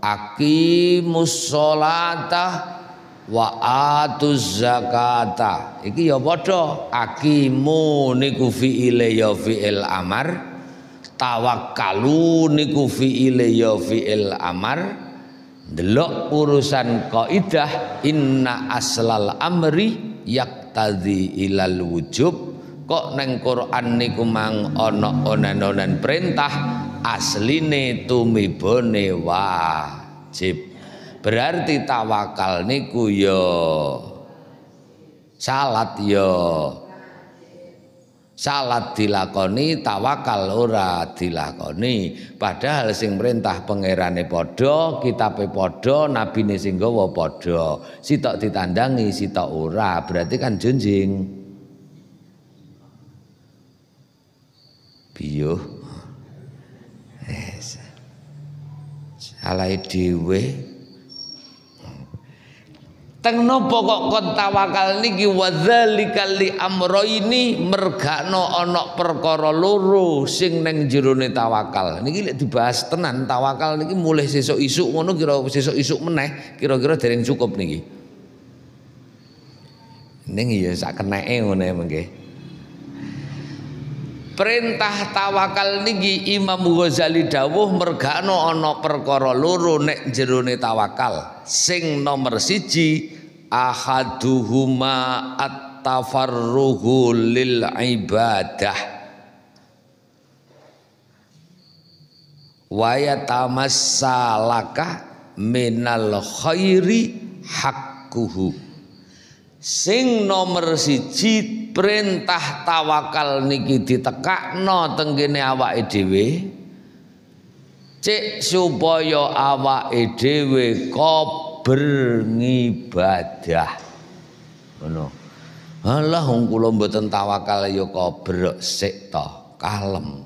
aqimus sholata wa atuz zakata. Iki ya padha. Aqimu niku fi'ile ya fi'il amar. Tawakkalu niku fi'ile ya fi'il amar. Delok urusan kaidah inna aslal amri yaktadhi ilal wujub. Kok neng Quran niku mang ana onen-onen perintah asline tumibone wajib. Berarti tawakal niku yo salat yo salat dilakoni tawakal ora dilakoni. Padahal sing perintah pangerane padha kitabe padha nabine sing gawa padha. Sitok ditandangi sitok ora. Berarti kan junjing. Yes. Salah dhewe Teng nopo kok kon tawakal niki wadzalika li amroini mergakno ana perkara loro sing ning jerone tawakal. Niki lek dibahas tenan tawakal niki mulai sesuk isuk ngono kira sesuk isuk meneh kira-kira dereng cukup niki. Ning ya sak keneke ngono mengke. Perintah tawakal niki Imam Ghazali dawuh mergakno ana perkara loro nek jerone tawakal. Sing nomor siji ahaduhuma at-tafarruhu lil ibadah. Wa yatamassalaka minal khairi hakkuhu. Sing nomor siji perintah tawakal niki ditekakno tenggene awake dhewe. Cek supaya awake dhewe kober ngibadah. Ngono. Alah wong kula mboten tawakal ya kober sik to kalem.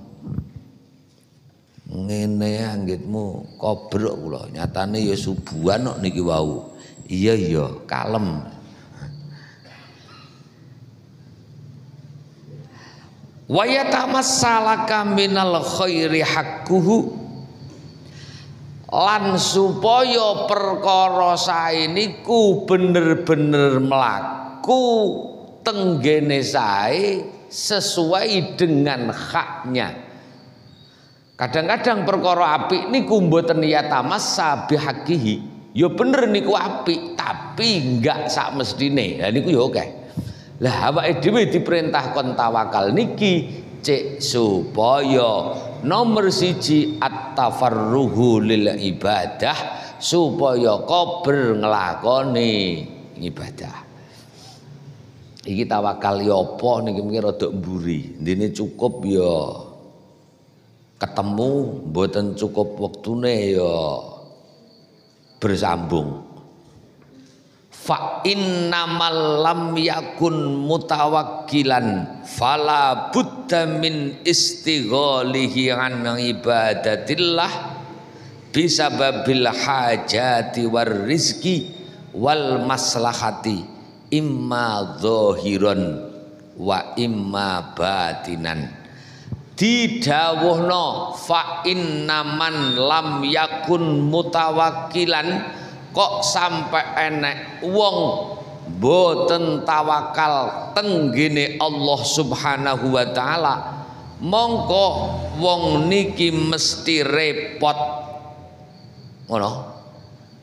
Ngene anggitmu kobrok kula. Nyatane ya subuhan kok niki wau. Iya iya kalem wa yatamassalaka minal khairi hakkuhu. Lan supaya perkara sae niku bener-bener mlaku tenggene sae sesuai dengan haknya. Kadang-kadang perkara apik niku mboten yatamassa bihaqihi. Ya bener niku apik tapi enggak sak mestine lah niku ya oke okay. Lah awake dhewe diperintah kon tawakal niki cek supaya nomor siji at-tafarruhu lil ibadah supaya kober nglakoni ibadah. Iki tawakal ya apa niki mungkin rada mburi. Dene cukup ya ketemu mboten cukup wektune ya bersambung fa innamal lam yakun mutawakkilan. Fala budda min istighalihi an ibadatillah bisababil hajati war rizki wal maslahati imma zahiran wa imma batinan. Didawuhno fa innaman lam yakun mutawakkilan kok sampai enek wong boten tawakal tenggene Allah Subhanahu wa taala mongko wong niki mesti repot. Ngono.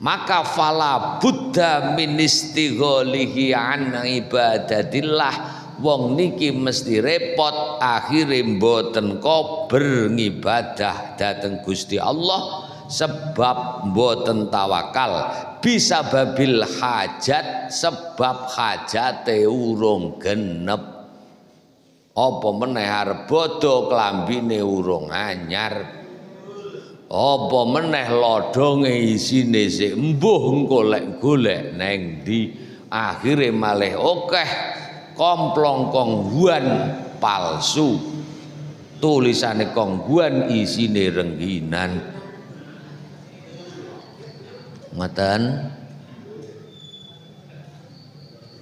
Maka fala buddha min istigholihi an ibadatillah. Wong niki mesti repot akhire mboten kober ngibadah dateng Gusti Allah sebab mboten tawakal. Bisa babil hajat sebab hajate urung genep. Apa meneh arep bodho klambine urung anyar? Apa meneh lodonge isine sik embuh golek-golek neng di akhire malih okeh komplong kongguan palsu. Tulisane kongguan isine rengginan ngoten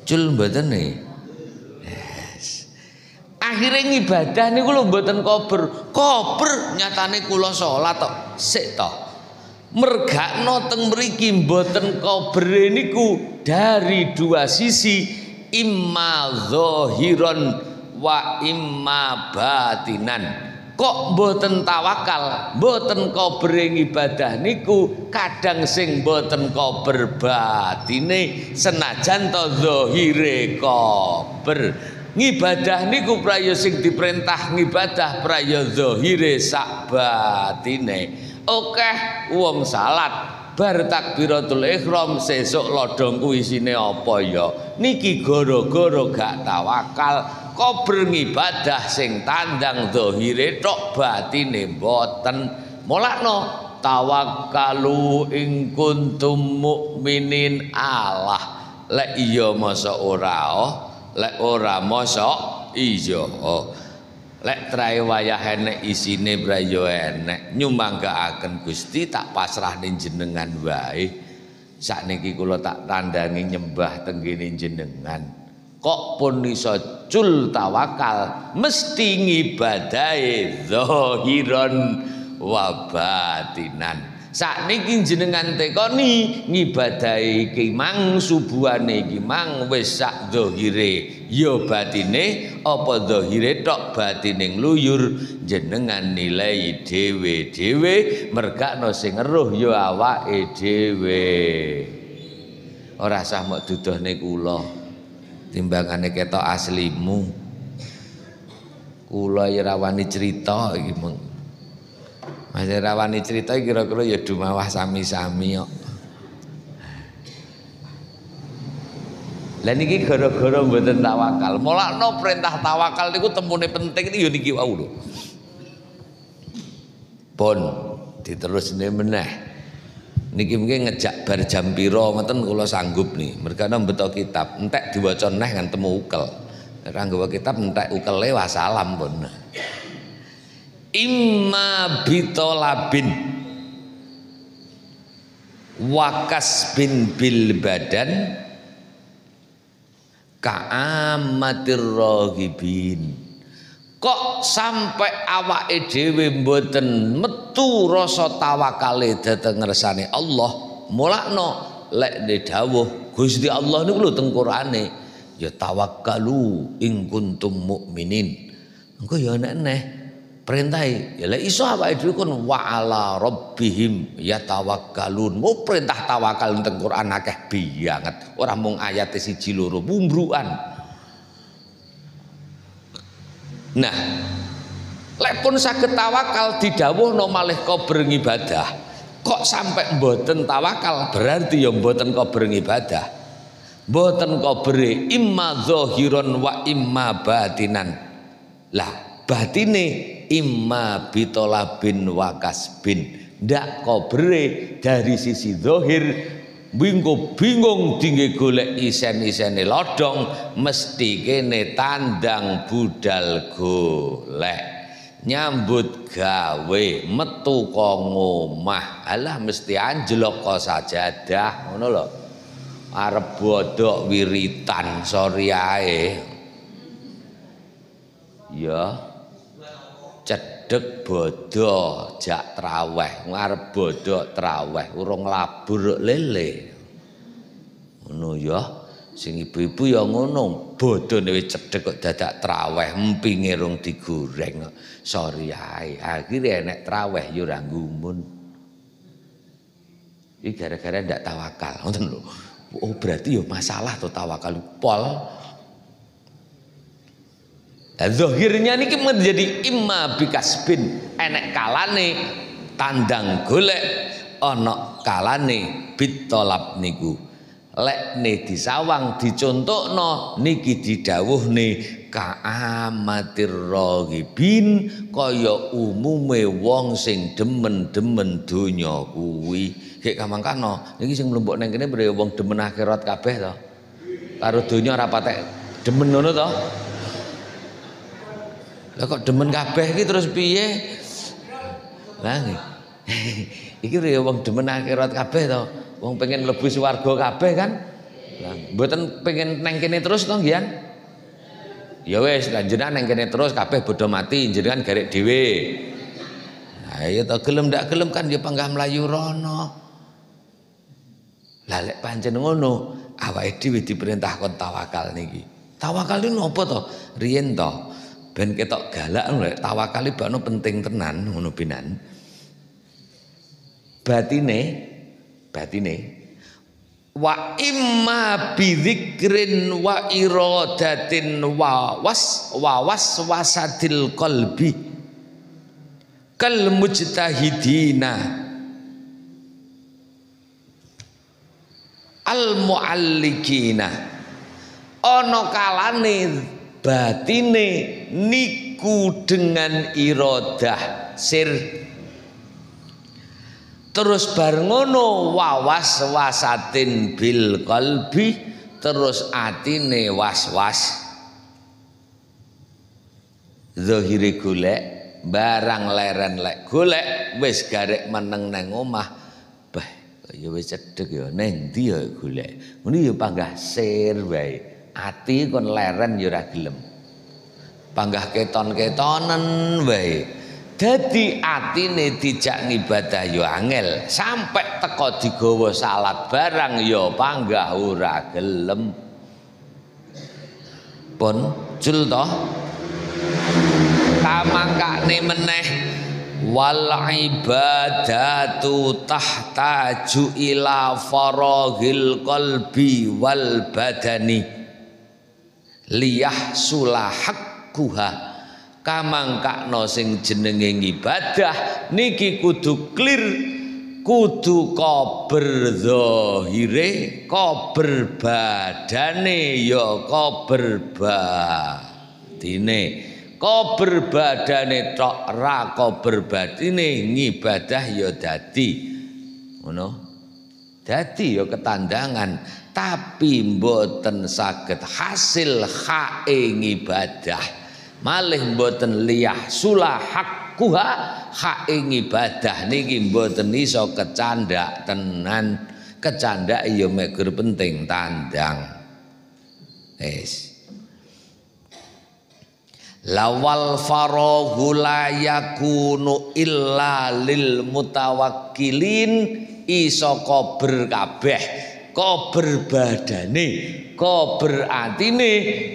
cul mboten nih? Yes. akhirnya ngibadah niku lho mboten kober. Kober nyatane kula salat tok sik tok. Mergakno teng mriki mboten kobre niku dari dua sisi imma zahiron wa imma batinan kok mboten tawakal? Mboten kobre ibadah niku kadang sing mboten kober batine senajan to zahire kober ngibadah niku prayo sing diperintah ngibadah prayo zahire sak batine. Oke wong salat bar takbiratul ihram sesuk lodong kuwi isine apa ya? Niki gara-gara gak tawakal kober ngibadah sing tandang zahire tok batine mboten. Mulakno tawakkalu ing kuntum mukminin Allah. Lek iya masa ora oh. Lek ora masa iya oh. Lek trae wayah enek isine brayo enek. Nyumanggaaken Gusti tak pasrahne jenengan wae. Sakniki kula tak tandangi nyembah tenggene jenengan kok pun iso cul tawakal mesti ngibadahe zahiran wa batinan. Sakniki jenengan tekoni ngibadahi iki mang subuhane iki mang wis sak zahire. Ya batine apa zahire tok batine ngluyur jenengan nilai dhewe-dhewe mergakno sing eruh ya awake dhewe. Ora sah mok dudohne kula timbangane ketok aslimu kula ya rawani cerita iki meng Mas rawani cerita kira-kira ya dumawah sami-sami kok. Lah niki gara-gara mboten tawakal. Mulakno perintah tawakal niku temune penting ya niki wau lho. Pun diterusne meneh. Niki mungkin ngejak bar jam pira ngoten kula sanggup nih. Mergane mbeto kitab, entek diwaca neh kan temu ukel. Ora nggawa kitab entek ukele wasalam pun imma bitolabin wakas bin bil badan ka'amatir rohibin kok sampai awake dhewe mboten metu rasa tawakale dhateng ngersane Allah? Mulakno lek dawuh Gusti Allah niku lho teng Qur'ane. Ya tawakkalu ing kuntum mukminin engko ya nek perintahi ya lek iso awake dhewe kon wa ala rabbihim yatawakkalun. Mau perintah tawakal teng Quran akeh banget ora mung ayat siji loro bumbruan nah lek pun saged tawakal didhawuhno malih kober ibadah kok sampai mboten tawakal? Berarti ya mboten kober ibadah mboten kobere imma zahiron wa imma batinan. Lah batine imma bitolabin wakasbin ndak kobre dari sisi zohir bingung bingung tinggi golek isen-isene lodong mesti kene tandang budal golek. Nyambut gawe metu kok ngomah. Alah mesti anjlok kok sajadah ngono lho. Arep bodok wiritan sori ae. Ya cedek bodo jak traweh ngarep bodo traweh urung labur lele. Ngono ya sing ibu-ibu ya ngono bodone wis cedek kok dadak traweh empinge rung digoreng. Sorry ae akhire enek traweh ya ora ngumun iki gara-gara ndak tawakal ngoten lho. Oh berarti ya masalah to tawakal. Pol Zahirnya niki menjadi imma bikasbin enek kalane tandang golek ana kalane bitolab niku. Lekne disawang dicontokno niki didhawuhne kaamatir raghibin kaya umume wong sing demen-demen donya kuwi. Gek kamangkano niki sing mlembok nang kene wong demen akhirat kabeh to. Karo donya ora patek demen ngono to lah kok demen kabeh iki terus piye? Lah iki ya wong demen akhirat kabeh to. Wong pengen mlebu swarga kabeh kan? Lah mboten pengen neng kene terus to nggih Ya wis, jenengan neng kene terus kabeh bodho mati, jenengan garek dhewe. Nah ya to gelem ndak gelem kan ya panggah melayu rono lah lek pancen ngono awake dhewe diperintah kon tawakal niki tawakal ini nopo to riyen to ben ketok galak lek tawakal iki penting tenan ngono binan. Batine batine wa imma bidzikrin wa iradatin wa was wa waswasatil qalbi kal mujtahidina. Al muallikina. Ana kalane batine niku dengan iradah sir. Terus bar ngono wawas wasatin bil qalbi terus atine was-was. Zahire golek barang leren lek golek wis garek meneng nang omah. Bah ya wis cedhek ya neng ndi ya golek? Ngono ya panggah sir wae ati kon leren ya ora gelem panggah keton-ketonen wae Dadi atine dijak ngibadah yo angel, sampai teko digawa salat barang yo panggah ora gelem. Pun jul to. Kamangkane meneh wal ibadatu tahtaju ila faraghil qalbi wal badani liyah sulahakkuha kamangkakno sing jenenge ibadah niki kudu clear kudu kober zahire kober badane ya kober batine kober badane tok ra kober batine ngibadah ya dadi. Ngono? Dadi ya ketandangan tapi mboten saged hasil hae ngibadah. Malih mboten liyah sulahakkuha hak ing ibadah niki mboten iso kecandak tenan. Kecandak ya mek penting tandang. Wis. Lawal faraghu la yakunu illa lil mutawakkilin iso kober kabeh kober badane kober atine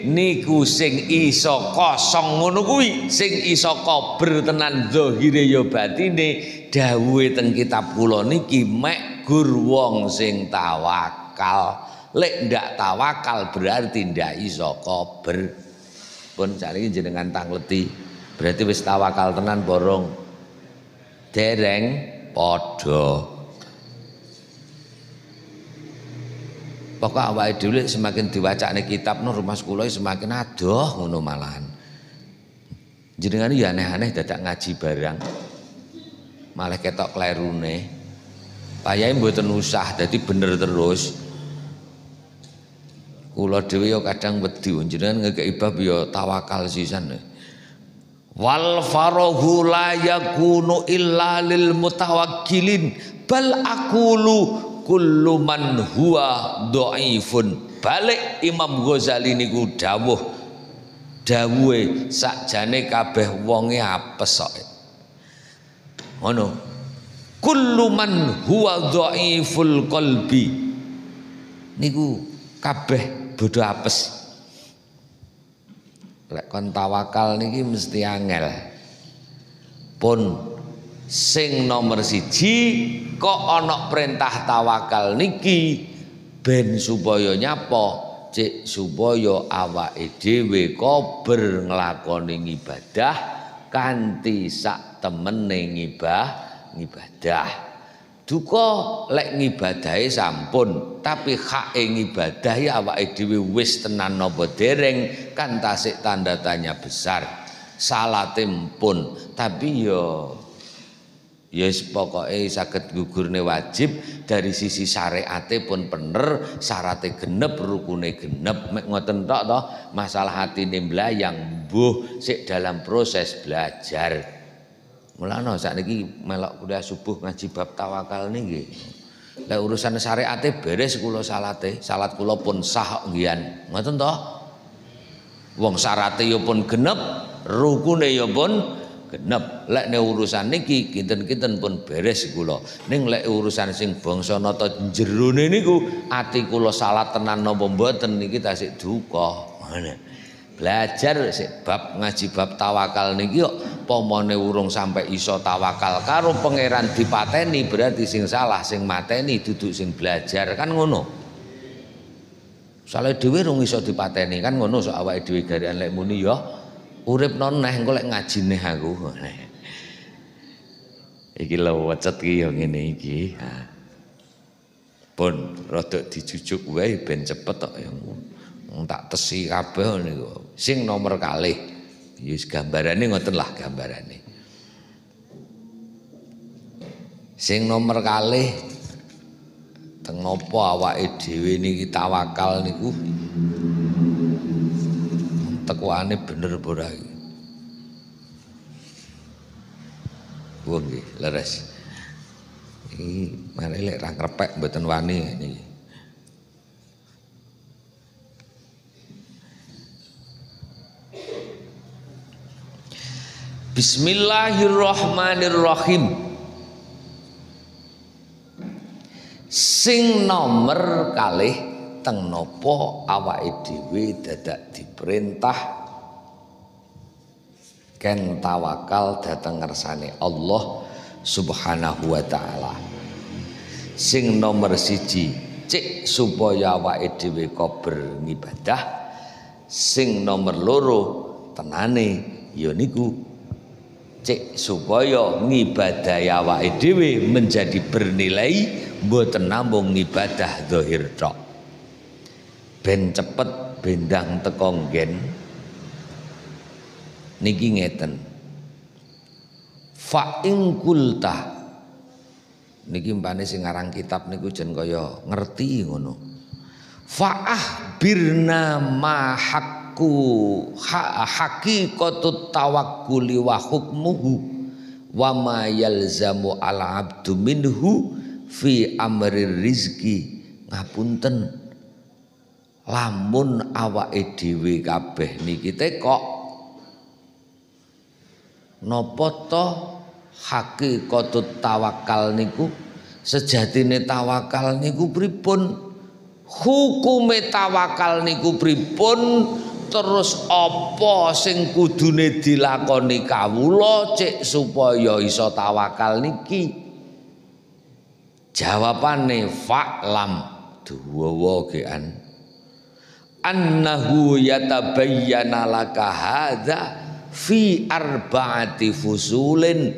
niku sing iso kosong ngono kuwi. Sing iso kober tenan zahire ya batine dawuhe teng kitab kula niki mek gur wong sing tawakal. Lek ndak tawakal berarti ndak iso kober. Pun cari jenengan tangleti berarti wis tawakal tenan borong. Dereng padha Pokok awake dhewe semakin diwacane kitab no rumah sekolah semakin adoh ngono malahan. Jenengan ya aneh-aneh dadak ngaji barang. Malah ketok klerune. Payahe mboten usah dadi bener terus. Kula dhewe ya kadang wedi jenengan ngekeki bab ya tawakal sisan. Wal farahu la yakunu illa lil mutawakkilin bal aqulu kullu man huwa dhaifun. Balik Imam Ghazali niku dawuh. Dawuhe sakjane kabeh wonge apes kok ngono. Kullu man huwa dhaiful qalbi. Niku kabeh bodho apes. Lek kon tawakal niki mesti angel. Pun sing nomor siji kok ana perintah tawakal niki? Ben supaya nyapa? Cek supaya awake dhewe kober nglakoni ibadah kanthi sak temene ngibah ngibadah. Duka lek ngibadahe sampun tapi hak ngibadah ya awake dhewe wis tenan napa dereng kan tasik tanda tanya besar. Salate pun tapi yo yes, pokoknya sakit gugurne wajib dari sisi syariate pun bener, syaratnya genep, rukune genep, mek ngoten tok toh masalah hati nembla yang sik dalam proses belajar. Mulane saat ini melok kuliah subuh ngaji bab tawakal niki. Lah urusan syariate beres kula salate, salat kula pun sah ngian. Ngoten toh? Wong syarate ya pun genep, rukune ya pun genep. Lek ne urusan niki kinten-kinten pun beres kula. Ning lek urusan sing bangsa nata jerone niku ati kula salah tenan napa mboten niki tasik duka. Belajar sik bab ngaji bab tawakal niki kok pomone urung sampai iso tawakal. Karo pangeran dipateni berarti sing salah sing mateni duduk sing belajar. Kan ngono? Soale dhewe rung iso dipateni kan ngono sok awake dhewe garian lek muni ya urip noneh engko lek ngajine aku. Iki lho wecet ki ya ngene iki. Pun rada dijujuk wae ben cepet tok ya. tak tesi kabeh niku. Sing nomor kalih. Ya gambarane ngoten lah gambarane. Sing nomor kalih teng napa awake dhewe niki tawakal niku tekwane bener ora iki? Wong nggih leres. Iki mari lek ra krepek mboten wani niki Bismillahirrahmanirrahim. Sing nomor kalih teng napa awake dhewe dadak diperintah ken tawakal dateng ngersane Allah Subhanahu wa taala. Sing nomor siji cek supaya awake dhewe kober ngibadah. Sing nomor loro tenane ya niku cek supaya ngibadahi awake dhewe menjadi bernilai mboten namung ibadah zahir tok ben cepet bendang teko nggen. Niki ngeten. Fa ing kulta. Niki mpane sing aran kitab niku jen kaya ngerti ngono. Fa birna ma hakku ha, haqiqatut tawakkuli wa hukmuhu wa ma yalzamu al abdu minhu fi amri rizki ngapunten lamun awake dhewe kabeh niki kok napa to hakikatut tawakal niku? Sejatine tawakal niku pripun? Hukume tawakal niku pripun? Terus apa sing kudune dilakoni kawula cek supaya iso tawakal niki? Jawabane fa'lam duwawa gean annahu yatabayyana laka hadza fi arba'ati fusulin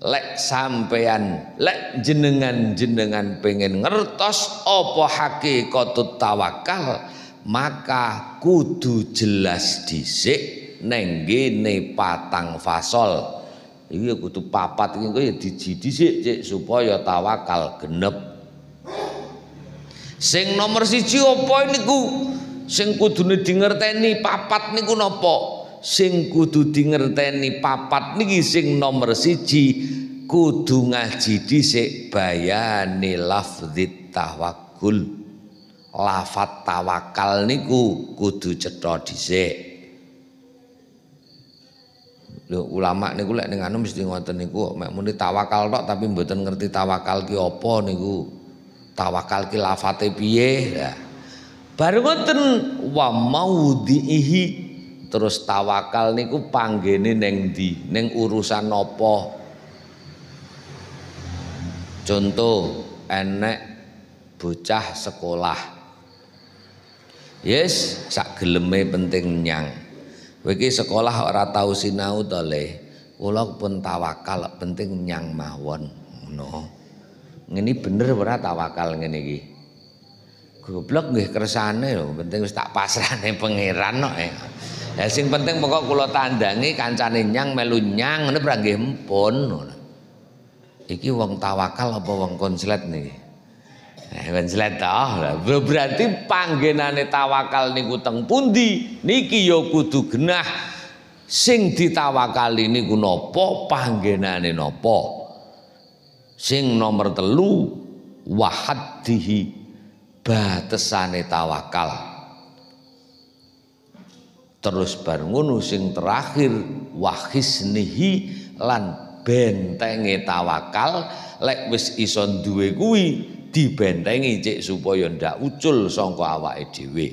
lek sampean lek jenengan jenengan pengen ngertos apa hakikatut tawakal maka kudu jelas dhisik neng patang fasol Iki kudu papat iki engko ya diji dhisik cek supaya tawakal genep. Sing nomor siji apa niku? Sing kudune dingerteni papat niku napa? Sing kudu dingerteni papat niki sing nomor siji kudu ngaji dhisik bayani lafdzit tawakkul. Lafat tawakal niku kudu cetha dhisik. Lho ulama niku lek ning anu mesti ngoten niku mek muni tawakal tok tapi mboten ngerti tawakal ki apa niku. Tawakal ki lafate piye? Ya. Baru ngoten wa maudhihi terus tawakal niku panggene ning ndi? Ning urusan apa? Contoh enek bocah sekolah. Yes, sak geleme penting nyang. Kowe sekolah ora tau sinau to le. Kula pun tawakal penting nyang mawon ngono. Ngene bener ora tawakal ngene iki. Goblok nggih kersane lho, penting wis tak pasrahne pangeran kok. Eh. Ya sing penting pokok kula tandangi kancane nyang melu nyang ngene ora nggih empun Iki wong tawakal apa wong konslet niki? Eh wenslet toh. Berarti panggenane tawakal niku teng pundi? Niki ya kudu genah sing ditawakali niku napa panggenane napa? Sing nomor telu wahaddihi batesane tawakal. terus bar ngono sing terakhir wahisnihi lan bentenge tawakal lek wis iso duwe kuwi dibentengi cek supaya ndak ucul sangka awake dhewe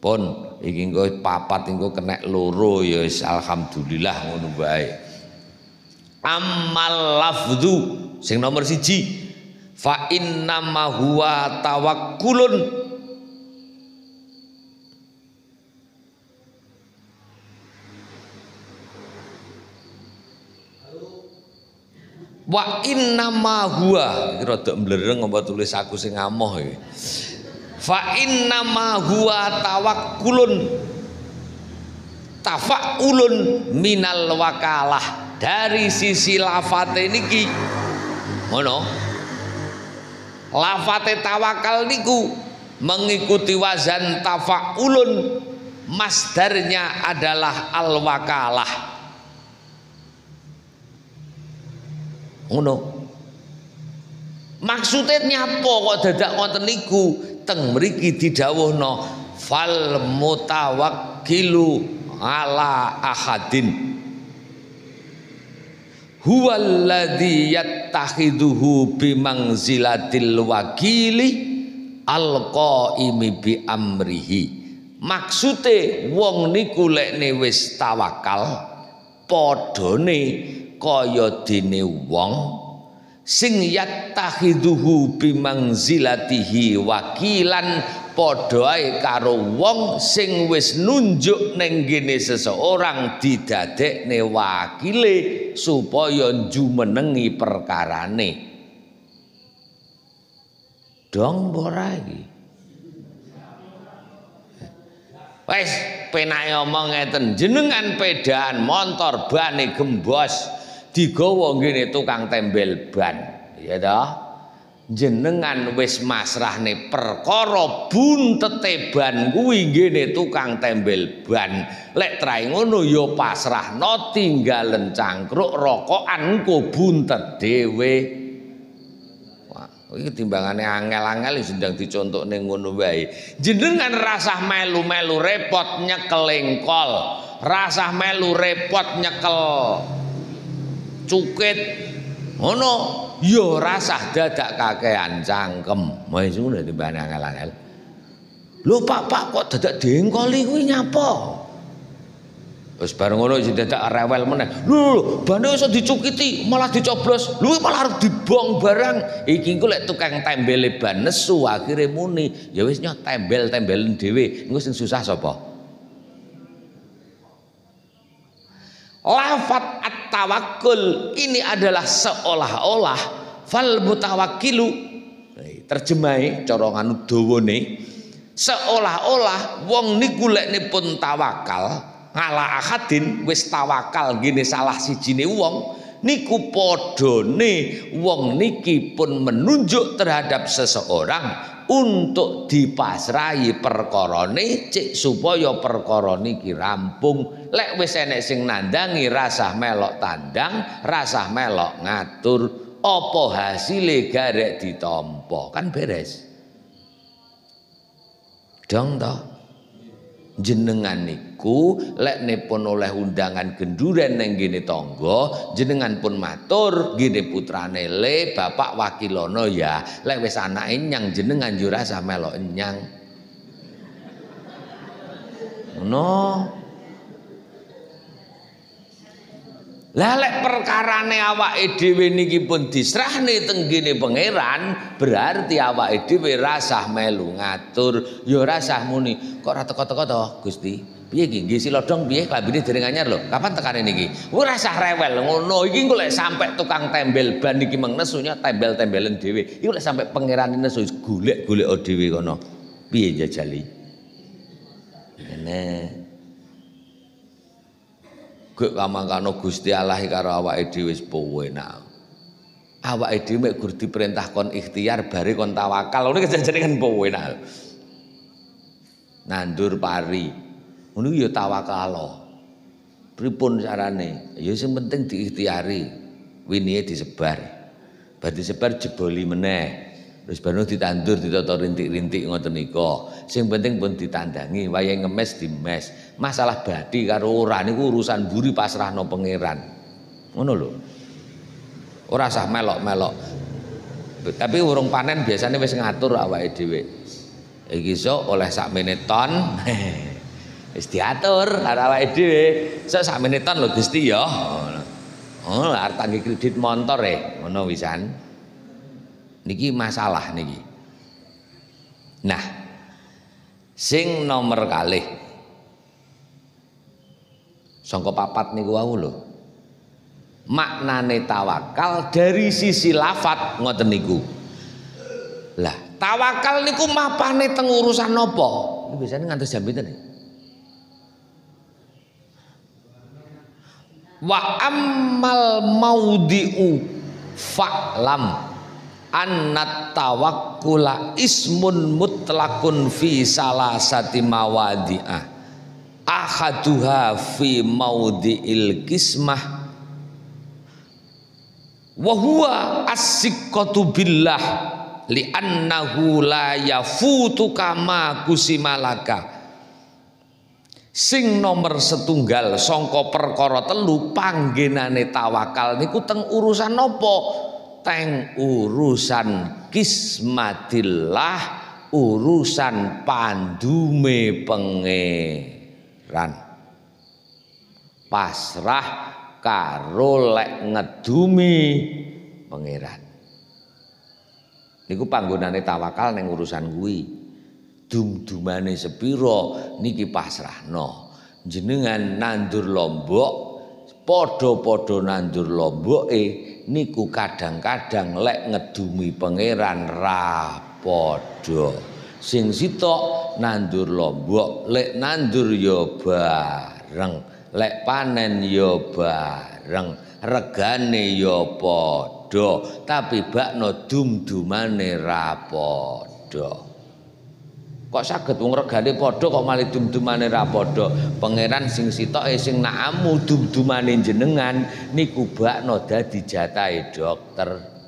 pun iki engko papat engko kena loro ya alhamdulillah ngono bae amal lafdhu sing nomor siji fa inna ma huwa tawakkulun. Wa inna ma huwa. Iki rada mblereng apa tulis aku sing ngamoh iki. Fa inna ma huwa tawakkulun. Tafaulun minal wakalah. Dari sisi lafate niki ngono lafate tawakal niku mengikuti wazan tafaulun. Masdarnya adalah al wakalah ngono. Maksudnya nyapa kok dadak ngoten niku? Teng mriki didhawuhna fal mutawakkilu ala ahadin huwallazi yattakhiduhu bimangzilatil wakili alqaimi bi amrihi maksude wong niku lekne wis tawakal padane kaya dene wong sing yattakhiduhu bimangzilatihi wakilan padha ae karo wong sing wis nunjuk ning gene seseorang didadekne wakile supaya jumenengi perkarane. Dong ora iki? Wis penake omong ngeten jenengan pedaan motor bane gembos digawa ngene tukang tembel ban ya toh jenengan wis masrahne perkara buntete ban kuwi ngene tukang tembel ban. Lek trae ngono ya pasrahno tinggalen cangkruk rokokan engko buntet dhewe. Iki timbangane angel-angel sedang dicontok ning ngono wae. Jenengan rasah melu-melu repot nyekel engkol. Rasah melu repot nyekel cukit ngono ya rasah dadak kakean cangkem wis ngono timbang angel-angel lho pak pak kok dadak dengkoli kuwi nyapa Wis bareng ngono sing dadak rewel meneh. Lho, bane iso dicukiti, malah dicoblos. Lho malah arep dibong barang. Iki engko lek tukang tembele ban nesu akhire muni, ya wis nyot tembel-tembelen dhewe. Engko sing susah sapa? Lafat at-tawakkul ini adalah seolah-olah fal mutawakkilu. Terjemahe cara nganu dawane seolah-olah wong niku lek pun tawakal ngala ahadin wis tawakal gini salah sijine wong niku padane wong niki pun menunjuk terhadap seseorang untuk dipasrahi perkorone cek supaya perkara niki rampung. Lek wis enek sing nandangi rasah melok tandang rasah melok ngatur apa hasile garek ditampa? Kan beres. Dong toh jenengan niku lek pun oleh undangan genduren neng gini tonggo jenengan pun matur gini putrane le bapak wakilono ya. Lek wis anak nyang jenengan jura sama lo nyang. No Lah lek perkarane awake dhewe niki pun disrahne teng gene pangeran, berarti awake dhewe rasah melu ngatur, ya rasah muni. Kok ora teko-teko to, Gusti? Piye iki? Nggih sila dong piye klambine dereng anyar lho. Kapan tekane niki? Ora rasah rewel ngono. Iki engko lek sampe tukang tembel ban niki meng nesunya tembel-tembelen dhewe. Iku lek sampe pangeran nesu golek-golek dhewe kono. Piye jajali? Ngene. Gek kamangkano Gusti Allah karo awake dhewe wis penak. Awake dhewe mek gur diperintah kon ikhtiar bare kon tawakal. Ngono kejadian kan penak. Nandur pari. Ngono ya tawakal. Pripun carane? Ya sing penting diikhtiari. Winihe disebar. Bar disebar jeboli meneh. Terus baru ditandur ditata rintik-rintik ngoten nika. Sing penting pun ditandangi wayahe ngemes dimes. Masalah badi karo ora niku urusan buri pasrahno pangeran. Ngono lho. Ora sah melok-melok. Tapi urung panen biasanya wis ngatur awake dhewe. Iki sok oleh sak ton. Wis diatur karo awake dhewe. Sok sak ton lho Gusti ya. Oh, tanggi kredit motor e, ngono wisan niki masalah niki nah sing nomor kalih sangka papat niku wau lho. Maknane tawakal dari sisi lafat ngoten niku. Lah tawakal niku mapane teng urusan napa ini biasanya ngantos jam pinten wa ammal maudiu fa'lam annat tawakkula ismun mutlakun fi salasati mawadi'ah ahaduha fi maudhi'il kismah. Wa huwa as-siqqatu billah. Li'annahu la yafutu kama kusimalaka sing nomor setunggal songko perkara telu panggenane tawakal niku teng urusan nopo teng urusan kismatillah urusan pandume pangeran pasrah karo lek ngedumi pangeran. Niku panggonane tawakal neng urusan kuwi. Dum-dumane sepiro niki pasrahno. Jenengan nandur lombok podo-podo nandur lomboke niku kadang-kadang lek ngedumi pangeran ra padha. Sing sitok nandur lombok lek nandur ya bareng lek panen ya bareng regane ya padha tapi bakno dum-dumane ra padha. Kok saged wong regane padha kok malih dumdumane ra padha? Pangeran sing sitoke sing nakamu dumdumane jenengan niku bakno dadi jatahe dokter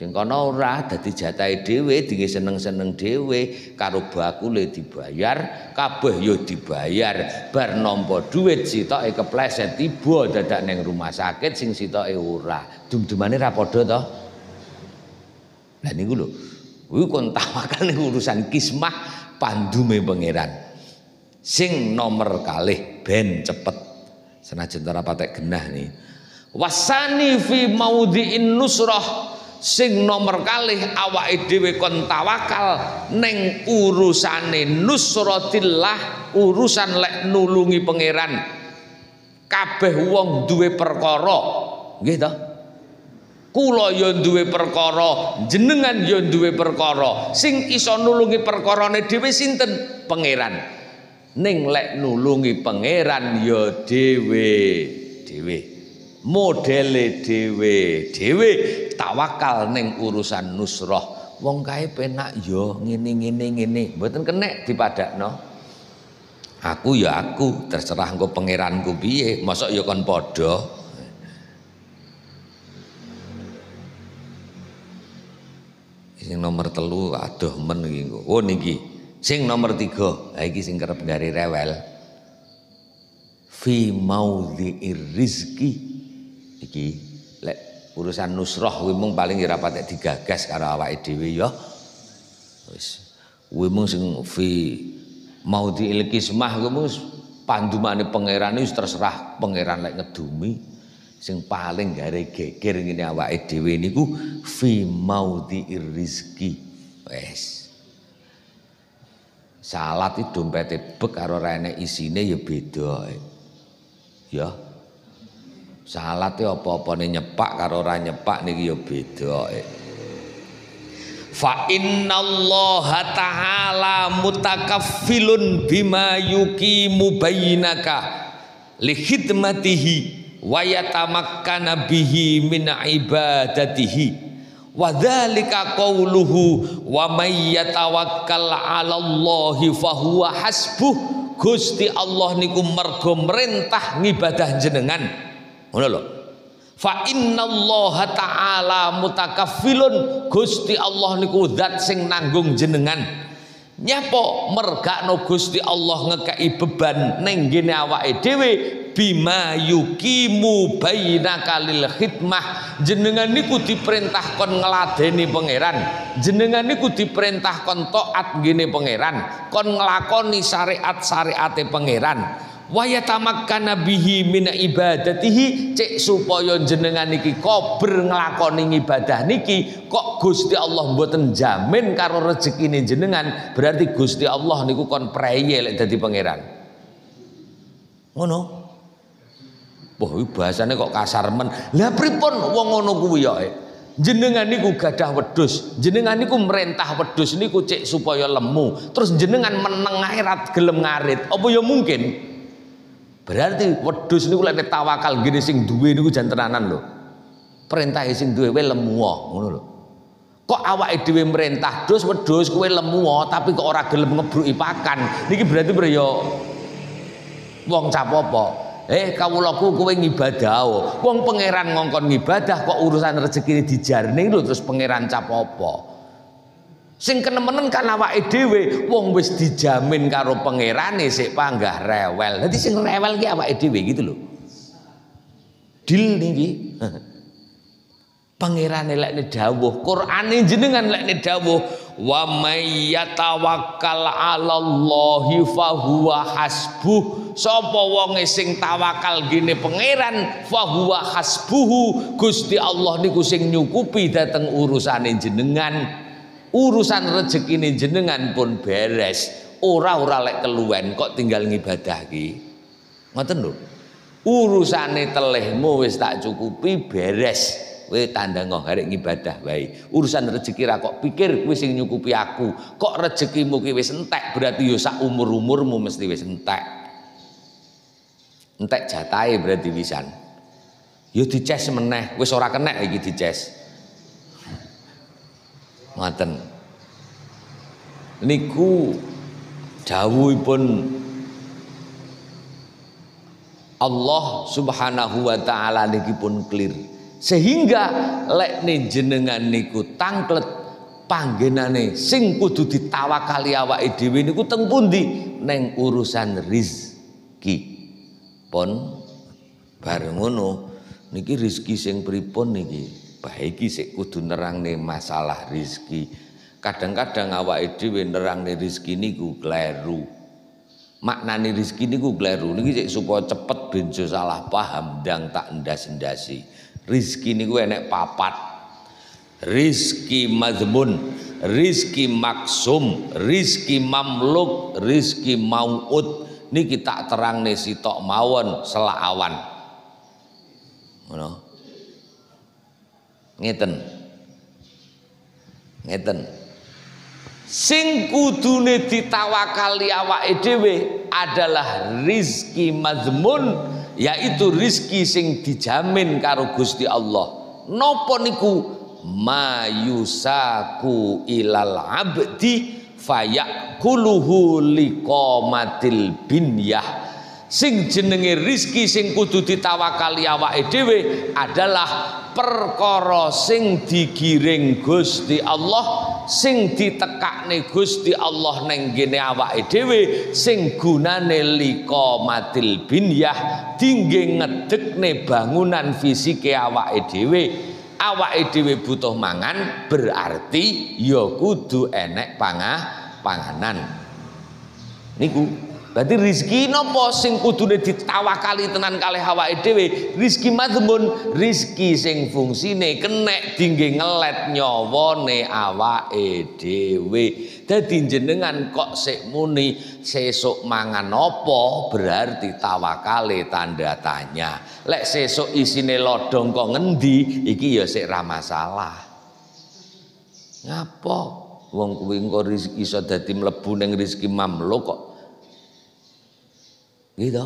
sing kono ora dadi jatahe dhewe dinge seneng-seneng dhewe karo bakule dibayar kabeh yo dibayar bar nampa dhuwit sitoke kepleset tiba dadak ning rumah sakit sing sitoke ora dumdumane ra padha to lah niku lho Kuwi kon tawakal urusan kismah pandume pangeran. Sing nomor kalih ben cepet. Senajan ora patek genah nih. Wasani fi maudhi'in nusrah sing nomor kalih awake dhewe kon tawakal ning urusane nusratillah urusan lek nulungi pangeran kabeh wong duwe perkara nggih to Kula ya duwe perkara, jenengan ya duwe perkara. Sing iso nulungi perkarane dhewe sinten? Pangeran. Ning lek nulungi pangeran ya dhewe dhewe. Modele dhewe dhewe tawakal ning urusan nusrah. Wong kae penak ya ngene-ngene ngene, mboten kenek dipadakno. Aku ya aku, terserah engko pangeranku piye, mosok ya kon padha. sing nomor telu aduh men iki oh niki sing nomor tiga ha iki sing kerep gari rewel fi maudhi'ir rizki iki lek urusan nusrah kuwi mung paling ora patek digagas karo awake dhewe ya. Wis. Kuwi mung sing fi maudhi'il kismah kuwi mung pandumane pangeran wis terserah pangeran lek ngedumi. Sing paling gare geger ngene awake dhewe niku fi maudhi'ir rizki. Wes salat itu dompete bek karo rene isine ya beda ya salat apa-apane nyepak karo ora nyepak niki ya beda fa innallaha ta'ala mutakaffilun bima yuqimu bainaka li khidmatihi wa yatamakkana bihi min ibadatihi. Wa dzalika qauluhu wa may yatawakkal 'ala Allahi huwa hasbuh. Gusti Allah niku mergo merintah ngibadah jenengan ngono lho. Fa Allah taala mutakaffilun. Gusti Allah niku zat sing nanggung jenengan. Nyapa mergakno Gusti Allah ngekei beban ning gene awake dhewe? Bima yukimu bainaka lil khidmah. Jenengan niku diperintah kon ngeladeni pangeran. Jenengan niku diperintah kon taat gene pangeran. Kon nglakoni syariat-syariate pangeran waya tamakkana bihi min ibadatihi cek supaya jenengan niki kober nglakoni ibadah niki kok Gusti Allah mboten jamin karo rezekine jenengan berarti Gusti Allah niku kon preye lek dadi pangeran ngono Wah, bahasane kok kasar men. Lah pripun wong ngono kuwi ya? Jenengan niku gadah wedhus, jenengan niku merentah wedhus niku cek supaya lemu. Terus jenengan meneng rat gelem ngarit. Apa ya mungkin? Berarti wedhus niku lek tawakal gini sing duwe niku jan tenanan lho. Perintah sing duwe we lemu ngono lho. Kok awake dhewe merintah dus wedhus kowe lemu tapi kok ora gelem ngebruki pakan. Niki berarti yo wong capopo. Eh kawulaku kowe ngibadah. Wong pangeran ngongkon ngibadah kok urusan rezeki dijarne lho terus pangeran capopo. Sing kenemenen kan awake dhewe, wong wis dijamin karo pangerane sik panggah rewel. Dadi sing rewel ki awake dhewe gitu lho. Dil niki. Pangerane lekne dawuh, Qur'ane jenengan lekne dawuh, wa may yatawakkal 'alallahi fahuwa hasbuh. Sapa wonge sing tawakal gene pangeran, fahuwa hasbuhu. Gusti Allah niku sing nyukupi dateng urusane jenengan urusan rezeki ini jenengan pun beres. Ora ora lek keluwen kok tinggal ngibadah ki ngoten lho. Urusane telehmu wis tak cukupi beres. Kowe tanda arek ngibadah wae. Urusan rezeki ra kok pikir kowe sing nyukupi aku. Kok rezekimu ki wis entek berarti yo sak umur-umurmu mesti wis entek. Entek jatahe berarti wisan yo dices meneh wis ora kenek iki dices ngoten. Niku dawuhipun Allah Subhanahu wa taala niki pun clear. Sehingga lek jenengan niku tangklet panggenane sing kudu ditawakali awake dhewe niku teng pundi? Neng urusan rizki pun bareng ngono niki rizki sing pripun niki baiki sik kudu nerangne masalah rizki kadang-kadang awake dhewe nerangne rizki niku kleru. Maknane rizki niku kleru. Niki sik supaya cepet benjo salah paham dan tak endas-endasi rizki niku enek papat. Rizki mazmun rizki maksum rizki mamluk rizki mau'ud niki tak terangne sitok mawon selak awan. Ngono ngeten. Ngeten. Sing kudune ditawakali awake dhewe adalah rizki mazmun yaitu rizki sing dijamin karo Gusti Allah. Napa niku? Mayusaku ilal abdi fayakuluhu liqamatil binyah sing jenenge rizki sing kudu ditawakali awake dhewe adalah perkara sing digiring Gusti Allah sing ditekakne Gusti Allah ning gene awake dhewe sing gunane liqamatil binyah dingge ngedekne bangunan fisike awake dhewe. Awake dhewe butuh mangan berarti ya kudu enek pangah panganan niku Berarti rizki nopo sing kudune ditawakali tenan kalih awake dhewe, rizki madmun, rizki sing fungsine kenek dingge ngelet nyawane awake dhewe. Dadi jenengan kok sik muni sesuk mangan apa berarti tawakale tanda tanya. Lek sesuk isine lodong kok ngendi iki ya sik ra masalah. Ngapa wong kuwi engko rezeki iso dadi mlebu ning rezeki mamluk kok Gitu.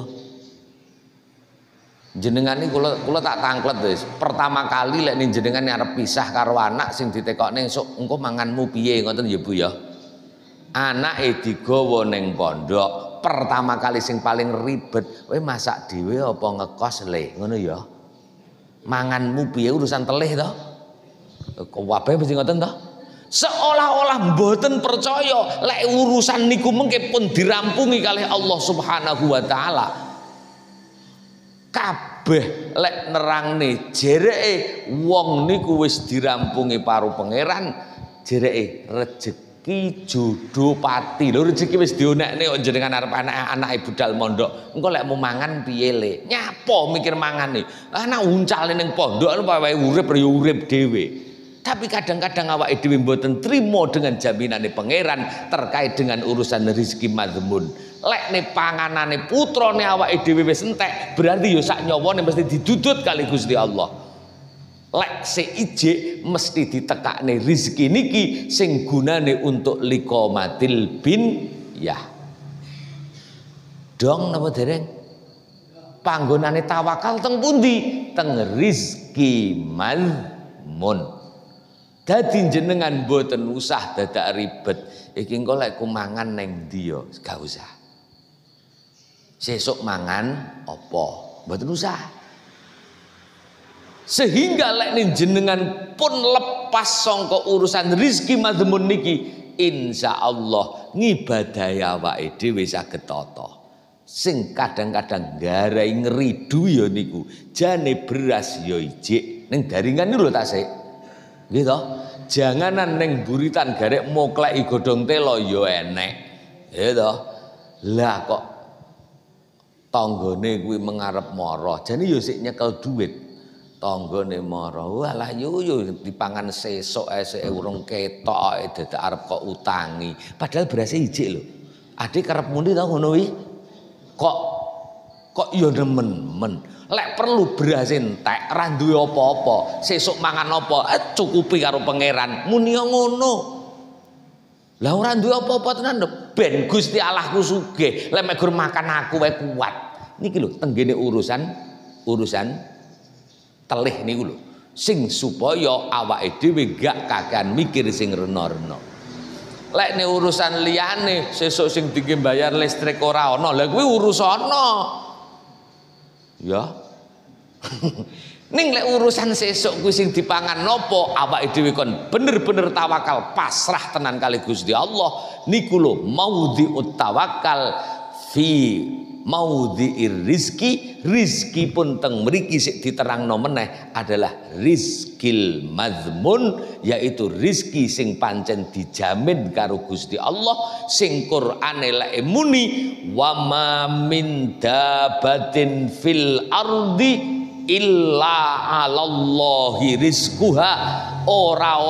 Jenengan ini kula kula tak tangklet wis. Pertama kali lek ning jenengan arep pisah karo anak sing ditekokne esuk engko manganmu piye ngoten ya Bu ya. Anake digawa ning pondok. Pertama kali sing paling ribet, kowe masak dhewe apa ngekos le, ngono ya. Manganmu piye urusan telih to? Kabeh mesti ngoten to? Seolah-olah mboten percaya lek urusan niku mengke pun dirampungi kalih Allah Subhanahu wa taala. Kabeh lek nerangne jereke wong niku wis dirampungi paru pangeran jereke rezeki jodoh pati. Lho rezeki wis dionekne kok jenengan arep anak anak budal mondok. Engko lek mau mangan piye le? Nyapo mikir mangane? Anak uncale ning pondok wae urip ya urip dhewe tapi kadang-kadang awak dhewe mboten trimo dengan jaminane pangeran terkait dengan urusan rezeki madmun. Lek ne panganane putrane awak dhewe wis entek, berarti yo sak nyawane mesti didudut kali Gusti Allah. Lek seije mesti ditekakne rezeki niki sing gunane untuk likomatil bin ya. Dong napa dereng? Panggonane tawakal teng pundi? Teng rizki madmun. Dadi jenengan boten usah dadak ribet. Iki engko lek kumangan neng dia, gak usah. Sesuk mangan apa? Boten usah. Sehingga lek jenengan pun lepas songko urusan rizki madhemun niki, insya Allah ngibadahi awake dhewe saged tata. Sing kadang-kadang garai ngeridu ya niku, jane beras ya ijik ning garingan niku lho tasik. Gitu. Janganan neng buritan garek mokleki godhong telo yo enek. Gitu. Lah kok tanggane kuwi mengarep mara. Jane yo sik nyekel duit. Tanggane mara. Walah yo yo dipangan sesuk ae sik urung ketok ae dadak arep kok utangi. Padahal berase ijik lho. Adik karep mundi ta ngono Kok kok yo nemen-men. Lek perlu beras entek, ra duwe apa-apa, sesuk mangan apa, eh, cukupi karo pangeran. Muni ngono. Lah ora duwe apa-apa tenan ben Gusti Allahku sugih. Lek megur makan aku wae kuat. Niki lho tenggene urusan urusan telih niku lho. Sing supaya awake dhewe gak kakean mikir sing rena-rena. Lek ne urusan liyane sesuk sing dingin bayar listrik ora ana, lha kuwi urusana. Ya. Ning lek urusan sesuk kuwi sing dipangan nopo awake dhewe kon bener-bener tawakal pasrah tenan kali Gusti Allah niku lho maudhi tawakal fi maudhi rizki rizki pun teng mriki sik diterangno adalah rizkil mazmun yaitu rizki sing pancen dijamin karo Gusti Allah sing Qur'ane lek muni wa ma min dabatin fil ardi illa alallahi rizquha. Ora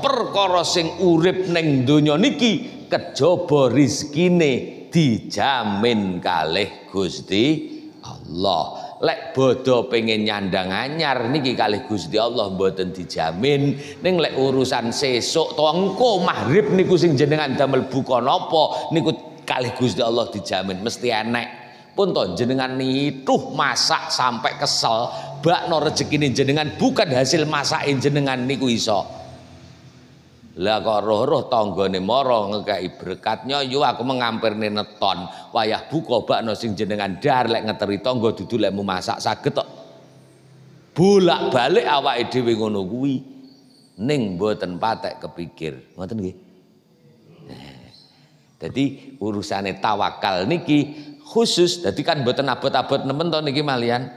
perkara sing urip ning donya niki kejaba rizkine dijamin kalih Gusti Allah. Lek bodo pengen nyandang anyar niki kalih Gusti Allah mboten dijamin. Ning lek urusan sesuk to engko maghrib niku sing jenengan damel buka napa niku kalih Gusti Allah dijamin mesti enek. Pun to jenengan nituh masak sampai kesel, bakno rezekine jenengan bukan hasil masakin jenengan niku iso. Lah kok roh-roh tanggane mara ngekeki berkatnya yo aku mengampirne neton. Wayah buka bakno sing jenengan dar lek ngeteri tangga dudu lek masak saged tok. Bolak-balik awake dhewe ngono kuwi ning mboten patek kepikir. Ngoten nggih. Jadi urusane tawakal niki khusus dadi kan mboten abot-abot nemen to niki malian.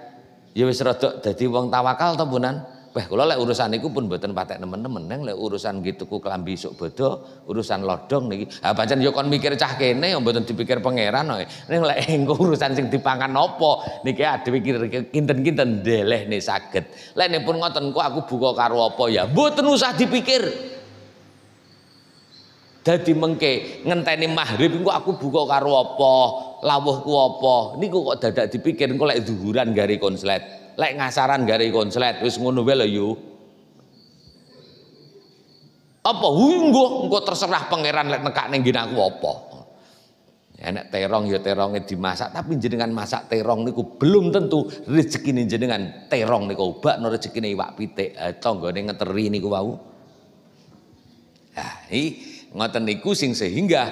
Ya wis rada dadi wong tawakal to punan. Wah, kalau lek urusan niku pun mboten patek nemen-nemen neng lek urusan gitu ku kelambi sok bodo, urusan lodong niki. Ah pancen yo kon mikir cah kene yo mboten dipikir pangeran kok. Ning lek engko urusan sing dipangan nopo niki adewe kinten-kinten nih saged. Lek pun ngoten ku aku buka karo apa ya mboten usah dipikir. Dadi mengke ngenteni maghrib engko aku buka karo apa, lawuhku apa. Niku kok dadak dipikir engko lek zuhuran gari konslet lek ngasaran gari konslet wis ngono wae lho apa? Engko engko terserah pangeran lek nekak ning aku apa? Enek terong ya terongnya dimasak tapi jenengan masak terong niku belum tentu rezeki jenengan terong niku. Ubak no rezeki iwak pitik eh, tanggane ngeteri niku wau. Nah ini ngoten niku sing sehingga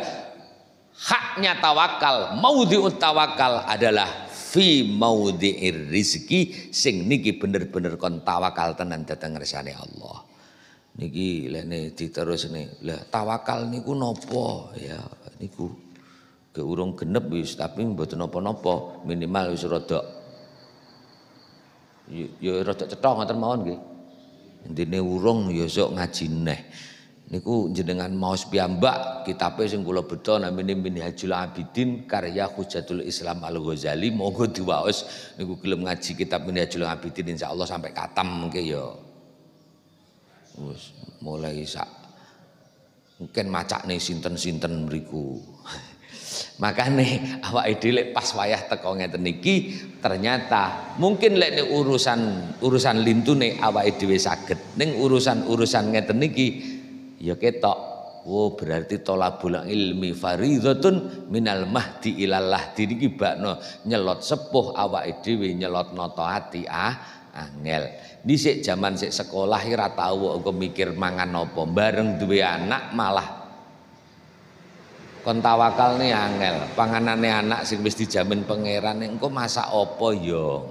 haknya tawakal mau tawakal adalah fi maudhi'ir rizki sing niki bener-bener kon tawakal tenan dateng ngersane Allah. Niki lene diterusne lah tawakal niku nopo ya niku ke urung genep wis tapi mboten napa-napa minimal wis rada ya rada cetha ngoten mawon nggih. Intine urung ya sok ngaji neh niku jenengan maos piyambak kitabe sing kula beto namine Minhajul Abidin karya Hujatul Islam Al Ghazali monggo diwaos niku gelem ngaji kitab Minhajul Abidin insyaallah sampai katam mungkin ya. Mulai sak mungkin macakne sinten-sinten mriku. Makane awak dhewe pas wayah teko ngeten niki ternyata mungkin lek urusan urusan lintune awak dhewe saged. Ning urusan-urusan ngeten niki ya ketok. Oh berarti tolabul ilmi faridhatun minal mahdi ilal lahdi. Niki bakno nyelot sepuh awake dhewe nyelotno taati ah angel. Dhisik jaman sik sekolah ora tau kok mikir mangan apa. Bareng duwe anak malah kon tawakal nih angel. Panganane anak sing wis dijamin pangeran engko masak apa ya?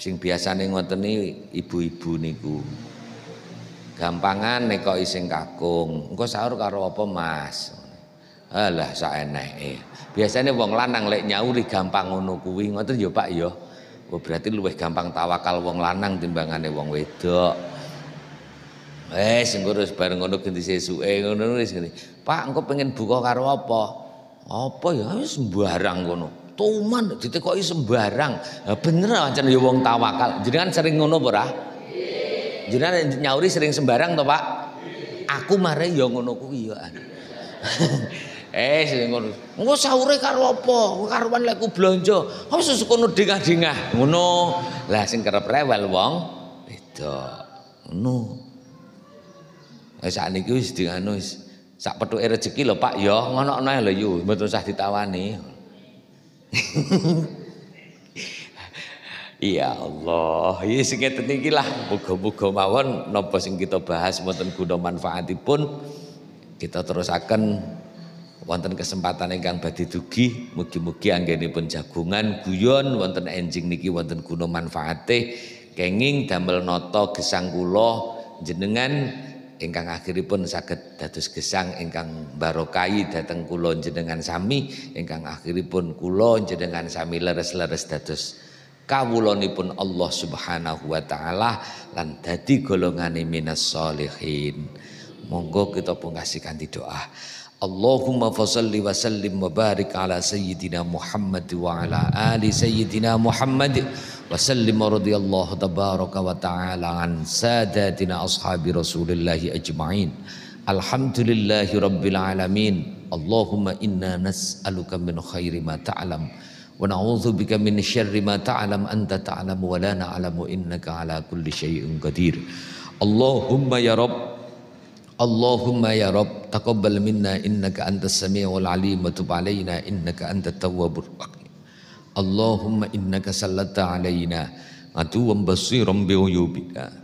Sing biasane ngoten ibu-ibu niku Gampangan kok ising kakung. Engko sahur karo apa, Mas? Alah saeneke. Biasanya wong lanang lek nyauri gampang ngono kuwi, ngoten ya Pak ya. Oh, berarti luwih gampang tawakal wong lanang timbangane wong wedok. Wes engko terus bareng ngono ganti sesuke ngono wis ngene. Pak engko pengen buka karo apa? Apa ya wis sembarang ngono. Tuman ditekoki sembarang. bener ancen ya wong tawakal. Jenengan sering ngono apa Jenengan nyauri sering sembarang toh Pak? Aku mare ya ngono kuwi ya. eh sing ngono. Engko sahure karo apa? Karuan lek blonjo. Apa susukono dingah-dingah. Ngono. Lah sing kerep rewel wong beda. Ngono. Wis sakniki wis dingano wis sak pethuke rezeki lho Pak ya ngono-ngono lho yu mboten usah ditawani. Ya Allah, ya sing ngeten iki lah. Muga-muga mawon napa sing kita bahas wonten guna manfaatipun kita terusaken wonten kesempatan ingkang badhe dugi. Mugi-mugi anggenipun jagungan guyon wonten enjing niki wonten guna manfaate. Kenging damel nata gesang kula jenengan ingkang akhiripun saged dados gesang ingkang barokai dhateng kula jenengan sami ingkang akhiripun kula jenengan sami leres-leres dados kawulonipun Allah Subhanahu wa taala lan dadi golongane minas solihin. Monggo kita pun kasih kanthi doa. Allahumma fasalli wa sallim wa barik ala sayyidina Muhammad wa ala ali sayyidina Muhammad wa sallim radhiyallahu tabaraka wa ta'ala an sadatina ashabi Rasulillah ajma'in. Alhamdulillahi rabbil alamin. Allahumma inna nas'aluka min khairi ma ta'lam. Ta wa na'udzu bika min syarri ma ta'lam anta ta'lamu wa la na'lamu innaka ala kulli syai'in qadir. Allahumma ya rab Allahumma ya rab taqabbal minna innaka antas samiul alim wa tub alaina innaka antat tawwabur rahim. Allahumma innaka sallatta alaina aduwwan basiran bi uyubika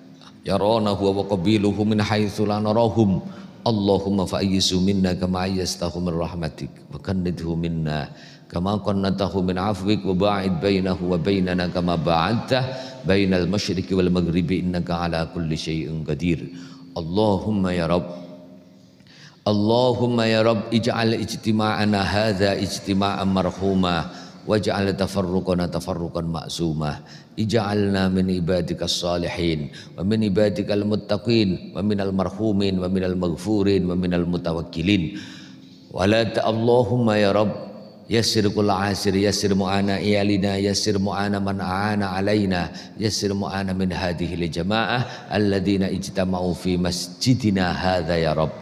yarana huwa wa qabiluhu min haitsu la narahum. Allahumma fa'ayyisu minna kama ayyastahum min rahmatik wa kannidhu minna كما قنته من عفوك وباعد بينه وبيننا كما باعدته بين المشرق والمغرب إنك على كل شيء قدير. اللهم يا رب اللهم يا رب اجعل اجتماعنا هذا اجتماعا مرحوما واجعل تفرقنا تفرقا مأسوما. اجعلنا من عبادك الصالحين ومن عبادك المتقين ومن المرحومين ومن المغفورين ومن المتوكلين. ولا اللهم يا رب Yassir kulla asir yassir mu'ana iyalina yassir mu'ana man a'ana alaina yassir mu'ana min hadhihi li jamaah alladhina ijtama'u fi masjidina hadha ya Rabb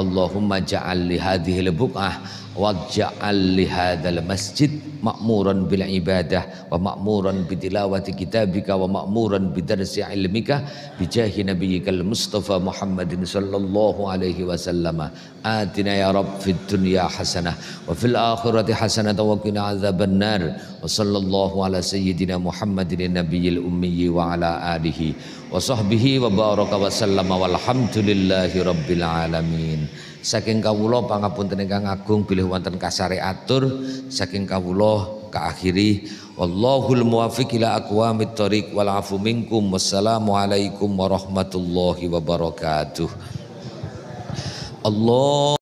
Allahumma ja'al li hadhihi al-buq'ah waj'al li hadzal masjid ma'muran bil ibadah wa ma'muran bi tilawati kitabika wa ma'muran bi darsi ilmika bi jahi nabiyyikal mustafa Muhammadin sallallahu alaihi wasallam atina ya rab fid dunya hasanah wa fil akhirati hasanah wa qina adzaban nar. Wa sallallahu ala sayyidina Muhammadin nabiyil ummi wa ala alihi wa sahbihi wa baraka wa sallama walhamdulillahi rabbil alamin. Saking kawula pangapunten ingkang agung bilih wonten kasare atur saking kawula kaakhiri. Wallahul muwaffiq ila aqwamit thoriq wal afu minkum. Wassalamu warahmatullahi wabarakatuh. Allah